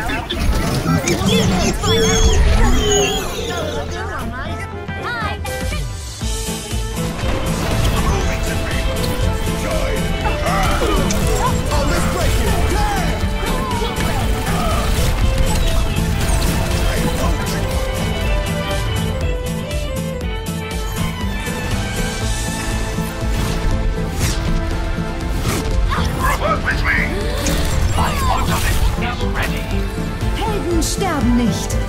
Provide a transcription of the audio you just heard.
You need to find out. Nicht.